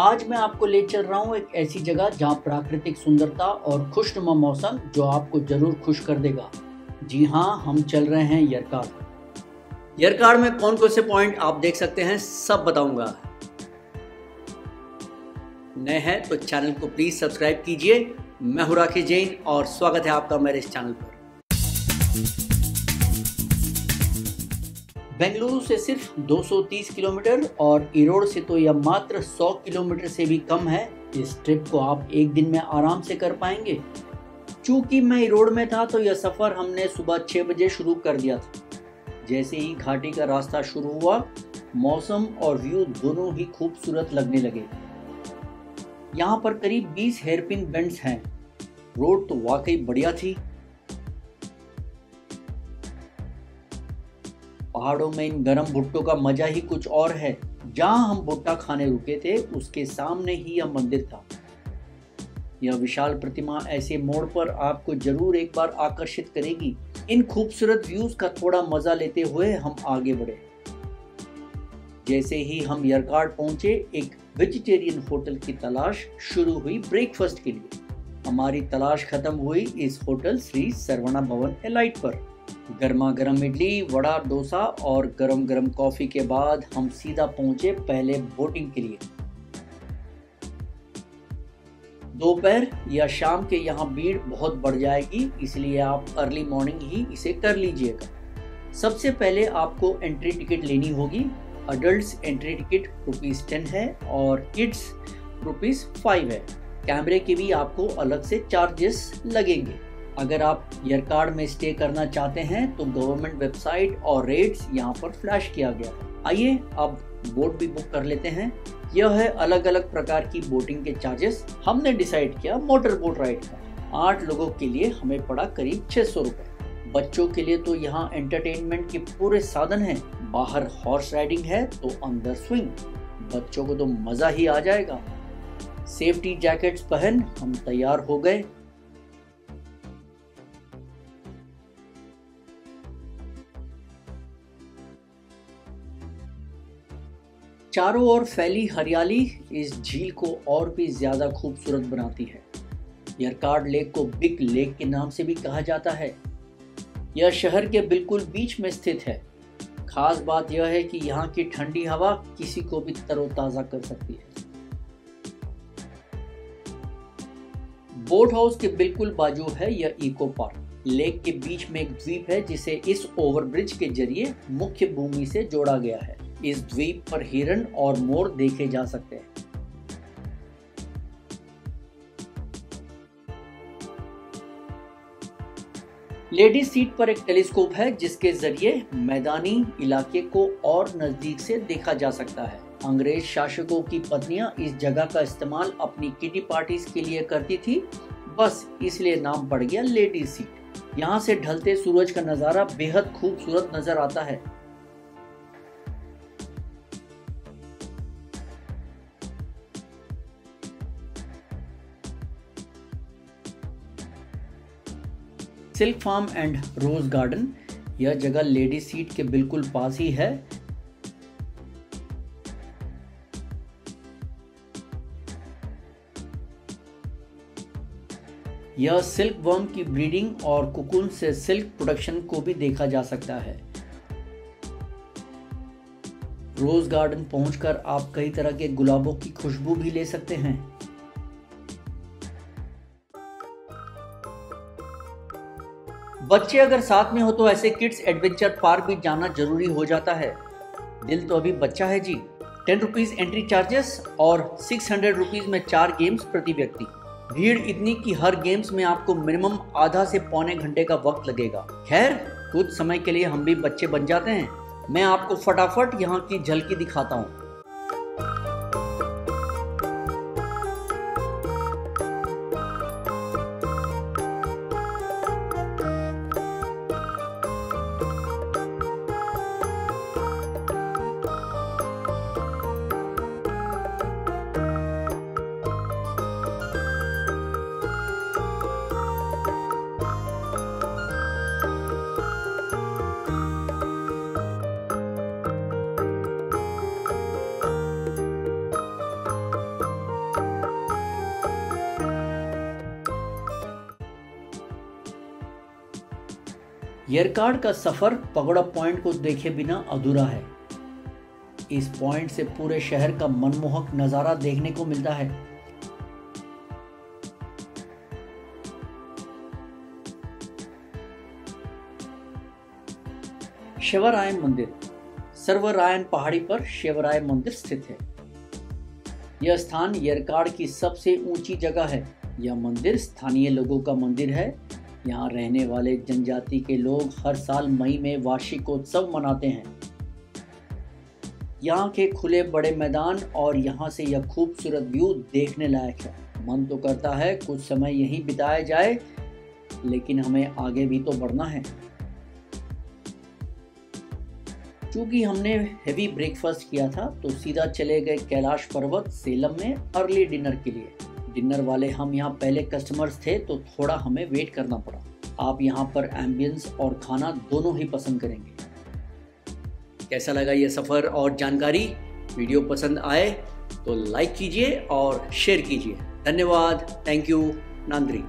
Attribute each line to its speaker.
Speaker 1: आज मैं आपको ले चल रहा हूँ एक ऐसी जगह जहाँ प्राकृतिक सुंदरता और खुशनुमा मौसम जो आपको ज़रूर खुश कर देगा। जी हाँ हम चल रहे हैं यरकार यरकाड़ में कौन कौन से पॉइंट आप देख सकते हैं, सब बताऊँगा। नए हैं तो चैनल को प्लीज़ सब्सक्राइब कीजिए। मैं हूँ राकेश जैन और स्वागत है आपका मेरे इस चैनल पर। बेंगलुरु से सिर्फ़ 230 किलोमीटर और इरोड से तो यह मात्र 100 किलोमीटर से भी कम है। इस ट्रिप को आप एक दिन में आराम से कर पाएँगे। चूँकि मैं इरोड में था तो यह सफ़र हमने सुबह छः बजे शुरू कर दिया था। जैसे ही घाटी का रास्ता शुरू हुआ, मौसम और व्यू दोनों ही खूबसूरत लगने लगे। यहाँ पर करीब 20 हेयरपिन बेंड्स हैं। रोड तो वाकई बढ़िया थी पहाड़ों में इन गरम भुट्टों का मज़ा ही कुछ और है। जहाँ हम भुट्टा खाने रुके थे, उसके सामने ही यह मंदिर था। यह विशाल प्रतिमा ऐसे मोड़ पर आपको ज़रूर एक बार आकर्षित करेगी। इन खूबसूरत व्यूज़ का थोड़ा मज़ा लेते हुए हम आगे बढ़े। जैसे ही हम यरकाड पहुँचे, एक वेजिटेरियन होटल की तलाश शुरू हुई ब्रेकफास्ट के लिए। हमारी तलाश खत्म हुई इस होटल श्री सरवणा भवन एलाइट पर। गर्मा गर्म इडली, वड़ा, डोसा और गरम गरम कॉफ़ी के बाद हम सीधा पहुँचे पहले बोटिंग के लिए। दोपहर या शाम के यहाँ भीड़ बहुत बढ़ जाएगी, इसलिए आप अर्ली मॉर्निंग ही इसे कर लीजिएगा। सबसे पहले आपको एंट्री टिकट लेनी होगी। Adult entry ticket rupees ten है और किड्स रुपीज़ फाइव है। कैमरे के भी आपको अलग से चार्जेस लगेंगे। अगर आप यरकार्ड में स्टे करना चाहते हैं तो गवर्नमेंट वेबसाइट और रेट्स यहाँ पर फ्लैश किया गया आइए, अब बोट भी बुक कर लेते हैं। यह है अलग अलग प्रकार की बोटिंग के चार्जेस हमने डिसाइड किया मोटर बोट राइड का। आठ लोगों के लिए हमें पड़ा करीब छह सौ रुपए। बच्चों के लिए तो यहाँ एंटरटेनमेंट के पूरे साधन हैं। बाहर हॉर्स राइडिंग है तो अंदर स्विंग बच्चों को तो मज़ा ही आ जाएगा। सेफ्टी जैकेट्स पहन हम तैयार हो गए। चारों ओर फैली हरियाली इस झील को और भी ज़्यादा खूबसूरत बनाती है। यरकार्ड लेक को बिग लेक के नाम से भी कहा जाता है। यह शहर के बिल्कुल बीच में स्थित है। खास बात यह है कि यहाँ की ठंडी हवा किसी को भी तरोताजा कर सकती है। बोट हाउस के बिल्कुल बाजू है यह इको पार्क। लेक के बीच में एक द्वीप है जिसे इस ओवरब्रिज के ज़रिए मुख्य भूमि से जोड़ा गया है। इस द्वीप पर हिरन और मोर देखे जा सकते हैं। लेडी सीट पर एक टेलीस्कोप है, जिसके ज़रिए मैदानी इलाके को और नज़दीक से देखा जा सकता है। अंग्रेज़ शासकों की पत्नियाँ इस जगह का इस्तेमाल अपनी किटी पार्टीज़ के लिए करती थी। बस इसलिए नाम पड़ गया लेडी सीट। यहाँ से ढलते सूरज का नज़ारा बेहद खूबसूरत नज़र आता है। Silk farm and rose garden. यह जगह लेडी सीट के बिल्कुल पास ही है। यह सिल्क वर्म की ब्रीडिंग और कुकुन से सिल्क प्रोडक्शन को भी देखा जा सकता है। रोज गार्डन पहुंचकर आप कई तरह के गुलाबों की खुशबू भी ले सकते हैं। बच्चे अगर साथ में हो तो ऐसे किड्स एडवेंचर पार्क भी जाना ज़रूरी हो जाता है। दिल तो अभी बच्चा है जी। टेन रुपीज़ एंट्री चार्जेस और सिक्स हंड्रेड रुपीज़ में चार गेम्स प्रति व्यक्ति। भीड़ इतनी कि हर गेम्स में आपको मिनिमम आधा से पौने घंटे का वक्त लगेगा। खैर, कुछ समय के लिए हम भी बच्चे बन जाते हैं। मैं आपको फटाफट यहाँ की झलकी दिखाता हूँ। येरकाड का सफ़र पगोड़ा पॉइंट को देखे बिना अधूरा है। इस पॉइंट से पूरे शहर का मनमोहक नज़ारा देखने को मिलता है। शिवरायन मंदिर। सर्वरायन पहाड़ी पर शिवराय मंदिर स्थित है। यह स्थान यरकाड़ की सबसे ऊँची जगह है। यह मंदिर स्थानीय लोगों का मंदिर है। यहाँ रहने वाले जनजाति के लोग हर साल मई में वार्षिकोत्सव मनाते हैं। यहाँ के खुले बड़े मैदान और यहाँ से यह खूबसूरत व्यू देखने लायक है। मन तो करता है कुछ समय यहीं बिताया जाए, लेकिन हमें आगे भी तो बढ़ना है। चूँकि हमने हेवी ब्रेकफास्ट किया था तो सीधा चले गए कैलाश पर्वत, सेलम में अर्ली डिनर के लिए। डिनर वाले, हम यहाँ पहले कस्टमर्स थे तो थोड़ा हमें वेट करना पड़ा। आप यहाँ पर एम्बियंस और खाना दोनों ही पसंद करेंगे। कैसा लगा ये सफ़र और जानकारी? वीडियो पसंद आए तो लाइक कीजिए और शेयर कीजिए। धन्यवाद। Thank you Nandri.